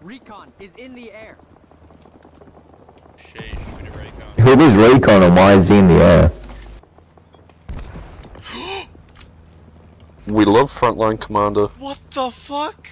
Recon is in the air. Shay, shoot it, Raycon. Who is Raycon and why is he in the air? We love Frontline Commander. What the fuck?